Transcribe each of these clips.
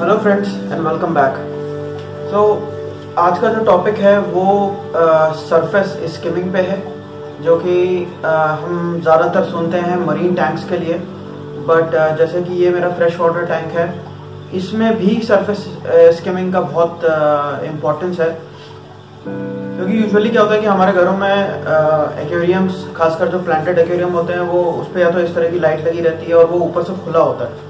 Hello friends and welcome back so आज का जो टॉपिक है वो सरफेस स्किमिंग पे है जो कि uh, हम ज़्यादातर सुनते हैं मरीन टैंक्स के लिए बट uh, जैसे कि ये मेरा फ्रेश वाटर टैंक है इसमें भी सरफेस स्किमिंग का बहुत इम्पोर्टेंस uh, है। क्योंकि यूजुअली क्या होता है कि हमारे घरों में एक्वेरियम्स खासकर जो प्लांटेड एक्वेरियम होते हैं वो उस पर या तो इस तरह की लाइट लगी रहती है और वो ऊपर से खुला होता है।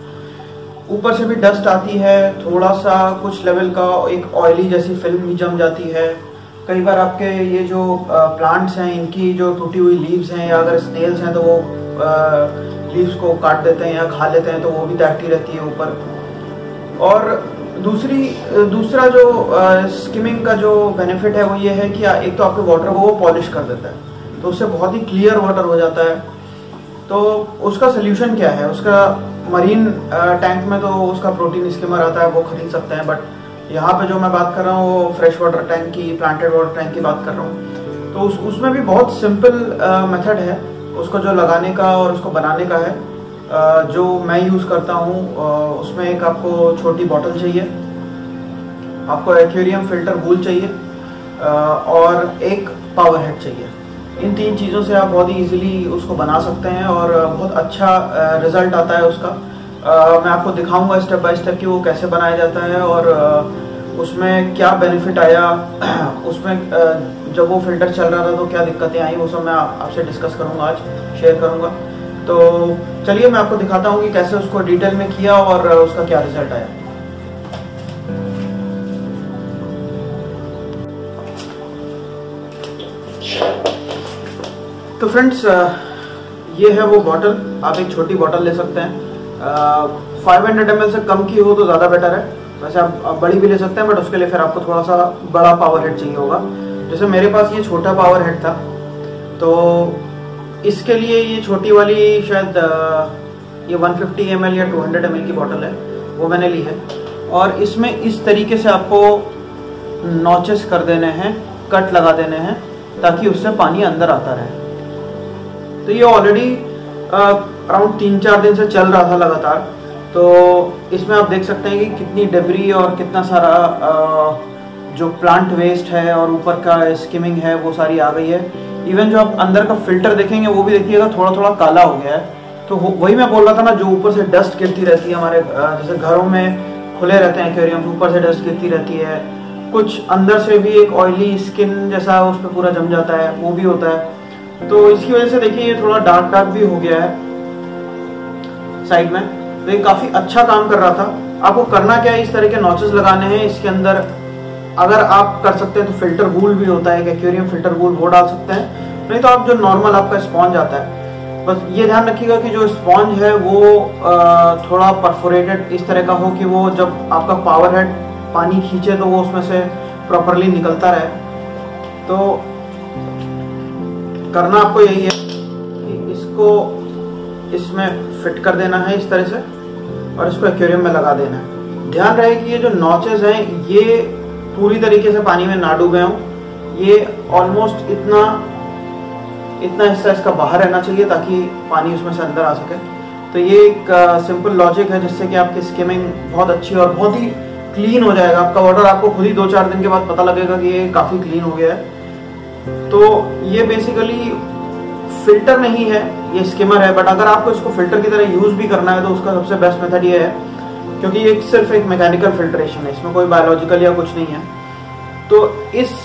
ऊपर से भी डस्ट आती है थोड़ा सा कुछ लेवल का एक ऑयली जैसी फ़िल्म भी जम जाती है। कई बार आपके ये जो प्लांट्स हैं, इनकी जो टूटी हुई लीव्स हैं या अगर स्नेल्स हैं तो वो लीव्स को काट देते हैं या खा लेते हैं तो वो भी तैरती रहती है ऊपर। और दूसरी दूसरा जो स्किमिंग का जो बेनिफिट है वो ये है कि एक तो आपके वाटर को वो पॉलिश कर देता है। तो उससे बहुत ही क्लियर वाटर हो जाता है। तो उसका सोल्यूशन क्या है? उसका मरीन टैंक में तो उसका प्रोटीन स्कीमर आता है, वो खरीद सकते हैं बट यहाँ पे जो मैं बात कर रहा हूँ, वो फ्रेश वाटर टैंक की प्लांटेड वाटर टैंक की बात कर रहा हूँ। तो उस, उसमें भी बहुत सिंपल मेथड है। उसको जो लगाने का और उसको बनाने का है जो मैं यूज़ करता हूँ उसमें एक आपको छोटी बॉटल चाहिए। आपको एक्वेरियम फ़िल्टर वूल चाहिए और एक पावर हेड चाहिए। इन तीन चीज़ों से आप बहुत ही इजीली उसको बना सकते हैं और बहुत अच्छा रिज़ल्ट आता है उसका। आ, मैं आपको दिखाऊँगा स्टेप बाय स्टेप कि वो कैसे बनाया जाता है और उसमें क्या बेनिफिट आया। उसमें जब वो फ़िल्टर चल रहा था तो क्या दिक्कतें आई वो सब मैं आपसे डिस्कस करूँगा आज शेयर करूँगा। तो चलिए मैं आपको दिखाता हूँ कि कैसे उसको डिटेल में किया और उसका क्या रिज़ल्ट आया। तो फ्रेंड्स ये है वो बॉटल आप एक छोटी बॉटल ले सकते हैं. फाइव हंड्रेड एम से कम की हो तो ज़्यादा बेटर है. वैसे आप, आप बड़ी भी ले सकते हैं बट उसके लिए फिर आपको थोड़ा सा बड़ा पावर हेड चाहिए होगा. जैसे मेरे पास ये छोटा पावर हेड था तो इसके लिए ये छोटी वाली शायद ये 150 फिफ्टी या 200 एम की बॉटल है. वो मैंने ली है. और इसमें इस तरीके से आपको नॉचेस कर देने हैं कट लगा देने हैं ताकि उससे पानी अंदर आता रहे. तो ये ऑलरेडी अराउंड तीन चार दिन से चल रहा था लगातार। तो इसमें आप देख सकते हैं कि कितनी डेबरी और कितना सारा आ, जो प्लांट वेस्ट है और ऊपर का स्किमिंग है वो सारी आ गई है। इवन जो आप अंदर का फ़िल्टर देखेंगे वो भी देखिएगा थोड़ा थोड़ा काला हो गया है। तो वही मैं बोल रहा था ना जो ऊपर से डस्ट गिरती रहती है हमारे जैसे घरों में खुले रहते हैं एक्वेरियम ऊपर से डस्ट गिरती रहती है। कुछ अंदर से भी एक ऑयली स्किन जैसा उस पर पूरा जम जाता है वो भी होता है। तो इसकी वजह से देखिए, ये थोड़ा डार्क डार्क भी हो गया है साइड में। तो ये काफ़ी अच्छा काम कर रहा था। आपको करना क्या है, इस तरह के नॉचेस लगाने हैं, इसके अंदर अगर आप कर सकते हैं तो फ़िल्टर वूल भी होता है एक्वेरियम फ़िल्टर वूल वो डाल सकते हैं। नहीं तो आप जो नॉर्मल आपका स्पॉन्ज आता है, बस ये ध्यान रखिएगा कि जो स्पॉन्ज है वो थोड़ा परफोरेटेड इस तरह का हो कि वो जब आपका पावर हेड पानी खींचे तो वो उसमें से प्रॉपरली निकलता रहे। तो करना आपको यही है कि इसको इसमें फिट कर देना है इस तरह से और इसको एक्वेरियम में लगा देना है। ध्यान रहे कि ये जो नॉचेस हैं, ये पूरी तरीके से पानी में ना डूबे हों। ये ऑलमोस्ट इतना इतना हिस्सा इसका बाहर रहना चाहिए ताकि पानी उसमें से अंदर आ सके। तो ये एक सिंपल लॉजिक है जिससे कि आपकी स्किमिंग बहुत अच्छी और बहुत ही क्लीन हो जाएगा। आपका वाटर आपको खुद ही दो चार दिन के बाद पता लगेगा कि ये काफ़ी क्लीन हो गया है। तो ये बेसिकली फ़िल्टर नहीं है, ये स्किमर है बट अगर आपको इसको फ़िल्टर की तरह यूज़ भी करना है तो उसका सबसे बेस्ट मेथड ये है, क्योंकि ये सिर्फ़ एक मैकेनिकल फिल्ट्रेशन है, इसमें कोई बायोलॉजिकल या कुछ नहीं है। तो इस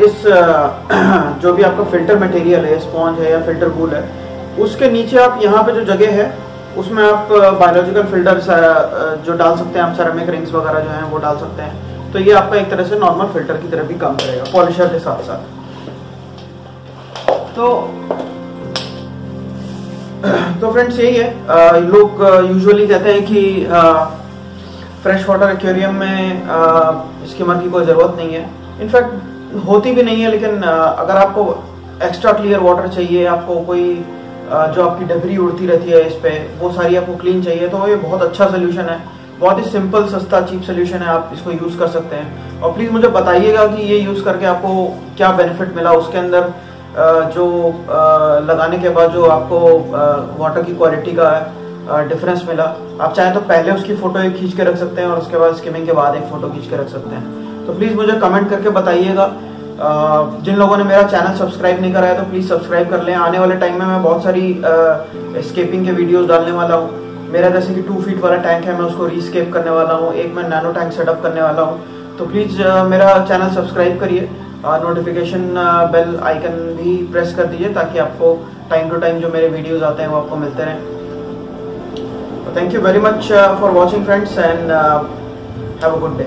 इस जो भी आपका फ़िल्टर मटेरियल है स्पॉन्ज है या फ़िल्टर बूल है, उसके नीचे आप यहाँ पे जो जगह है, उसमें आप बायोलॉजिकल फ़िल्टर जो डाल सकते हैं आप सेरामिक रिंग्स वगैरह जो हैं, वो डाल सकते हैं। तो ये आपका एक तरह से नॉर्मल फ़िल्टर की तरह भी काम करेगा पॉलिशर के साथ साथ। तो तो फ्रेंड्स यही है। लोग यूजुअली कहते हैं कि फ्रेश वाटर एक्वेरियम में स्कीमर की कोई ज़रूरत नहीं है। इनफैक्ट होती भी नहीं है लेकिन आ, अगर आपको एक्स्ट्रा क्लियर वाटर चाहिए आपको कोई आ, जो आपकी डबरी उड़ती रहती है इस पे वो सारी आपको क्लीन चाहिए तो ये बहुत अच्छा सोल्यूशन है। बहुत ही सिंपल सस्ता चीप सोल्यूशन है, आप इसको यूज़ कर सकते हैं। और प्लीज़ मुझे बताइएगा कि ये यूज़ करके आपको क्या बेनिफिट मिला उसके अंदर जो लगाने के बाद जो आपको वाटर की क्वालिटी का डिफरेंस मिला। आप चाहें तो पहले उसकी फ़ोटो एक खींच के रख सकते हैं और उसके बाद स्किमिंग के बाद एक फ़ोटो खींच के रख सकते हैं। तो प्लीज़ मुझे कमेंट करके बताइएगा। जिन लोगों ने मेरा चैनल सब्सक्राइब नहीं करा है तो प्लीज़ सब्सक्राइब कर लें। आने वाले टाइम में मैं बहुत सारी स्केपिंग के वीडियोस डालने वाला हूँ। मेरा जैसे कि टू फीट वाला टैंक है, मैं उसको रीस्केप करने वाला हूँ, एक मैं नैनो टैंक सेटअप करने वाला हूँ। तो प्लीज़ मेरा चैनल सब्सक्राइब करिए नोटिफिकेशन बेल आइकन भी प्रेस कर दीजिए, ताकि आपको टाइम टू टाइम जो मेरे वीडियोज़ आते हैं, वो आपको मिलते रहे। Thank you very much for watching friends and have a good day